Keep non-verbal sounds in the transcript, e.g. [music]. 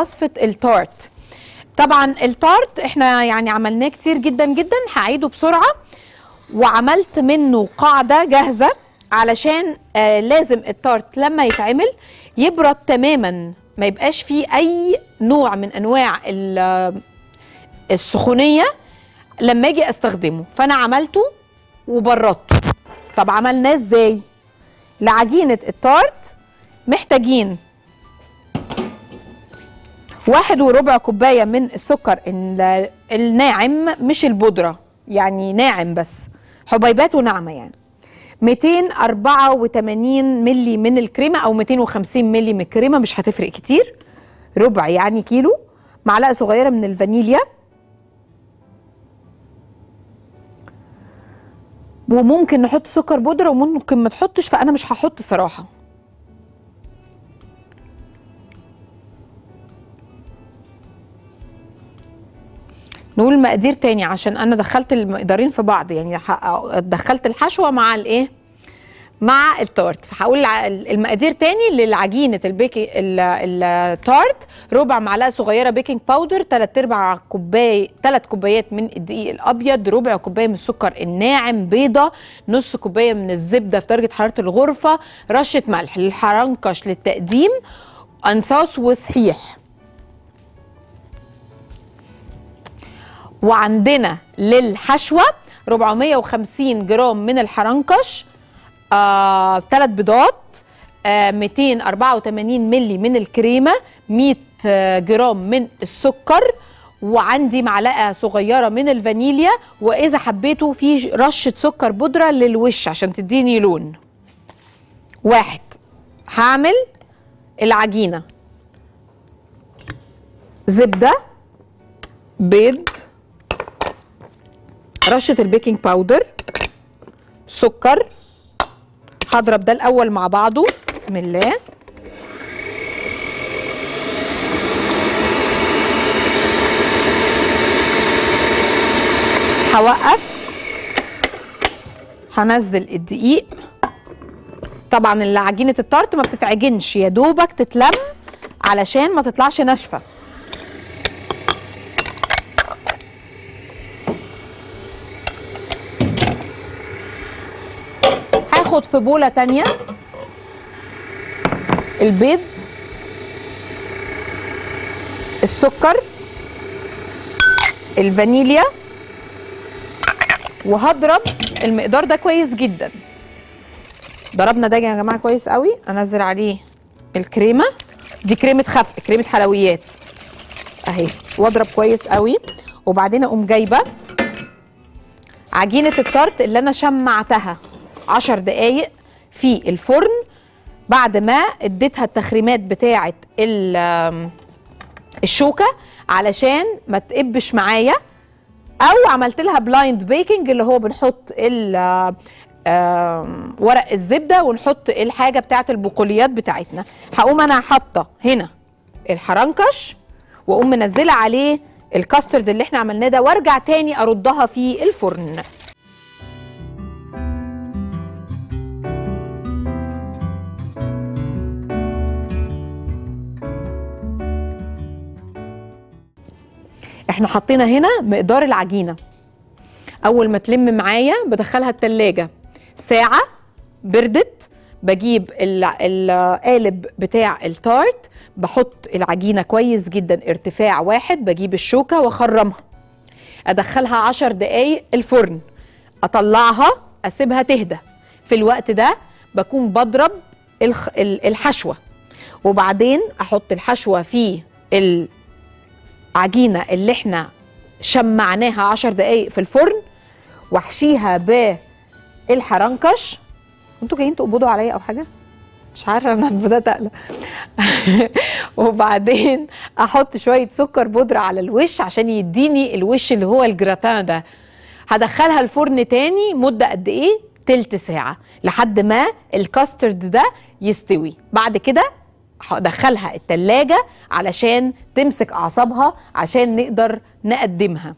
وصفة التارت. طبعا التارت إحنا يعني عملناه كتير جدا جدا هعيده بسرعة. وعملت منه قاعدة جاهزة علشان آه لازم التارت لما يتعمل يبرد تماما ما يبقاش فيه أي نوع من أنواع ال- السخونية لما أجي أستخدمه. فأنا عملته وبردته. طب عملناه إزاي؟ لعجينة التارت محتاجين واحد وربع كوباية من السكر ال- الناعم مش البودرة يعني ناعم بس حبيباته ناعمه يعني. 284 ملي من الكريمة أو 250 ملي من الكريمة مش هتفرق كتير. ربع يعني كيلو. معلقة صغيرة من الفانيليا. وممكن نحط سكر بودرة وممكن ما تحطش فأنا مش هحط صراحة. نقول مقادير تاني عشان أنا دخلت المقدارين في بعض يعني دخلت الحشوة مع الإيه؟ مع التارت. فهقول المقادير تاني للعجينة البيكي ال- التارت. ربع معلقة صغيرة بيكنج باودر 3 أرباع كوباية 3 كوبايات من الدقيق الأبيض ربع كوباية من السكر الناعم بيضة نص كوباية من الزبدة في درجة حرارة الغرفة رشة ملح للحرنكش للتقديم أنصاص وصحيح. وعندنا للحشوة 450 جرام من الحرنكش آه، ثلاث بيضات آه، 284 ملي من الكريمة 100 آه، جرام من السكر وعندي معلقة صغيرة من الفانيليا وإذا حبيتوا في رشة سكر بودرة للوش عشان تديني لون. واحد هعمل العجينة. زبدة بيض رشة البيكنج باودر سكر هضرب ده الأول مع بعضه. بسم الله. هوقف. هنزل الدقيق. طبعا اللي عجينه التارت ما بتتعجنش يا دوبك تتلم علشان ما تطلعش ناشفة. هاخد في بولة تانية. البيض. السكر. الفانيليا. وهضرب. المقدار ده كويس جدا. ضربنا ده يا جماعة كويس قوي. أنزل عليه الكريمة. دي كريمة خفق كريمة حلويات. أهي. واضرب كويس قوي. وبعدين أقوم جايبة عجينة التارت اللي أنا شمعتها. عشر دقايق في الفرن. بعد ما اديتها التخريمات بتاعه ال- الشوكة علشان ما تقبش معايا أو عملت لها blind baking اللي هو بنحط ورق الزبدة ونحط الحاجة بتاعه البقوليات بتاعتنا. هقوم أنا حاطة هنا الحرنكش وأقوم منزلة عليه الكاسترد اللي إحنا عملناه ده وأرجع تاني أردها في الفرن. إحنا حطينا هنا مقدار العجينة. أول ما تلم معايا بدخلها التلاجة. ساعة بردت بجيب ال- القالب بتاع التارت بحط العجينة كويس جدا ارتفاع واحد بجيب الشوكة وأخرمها. أدخلها عشر دقايق الفرن. أطلعها أسيبها تهدى. في الوقت ده بكون بضرب الحشوة. وبعدين أحط الحشوة في العجينه اللي إحنا شمعناها عشر دقايق في الفرن واحشيها بالحرنكش أنتوا جايين تقبضوا عليا أو حاجة؟ مش عارفة أنا بدات اقلق [laughs] وبعدين أحط شوية سكر بودرة على الوش عشان يديني الوش اللي هو الجراتان ده. هدخلها الفرن تاني مدة قد إيه؟ تلت ساعة لحد ما الكاسترد ده يستوي. بعد كده هدخلها التلاجة علشان تمسك أعصابها عشان نقدر نقدمها.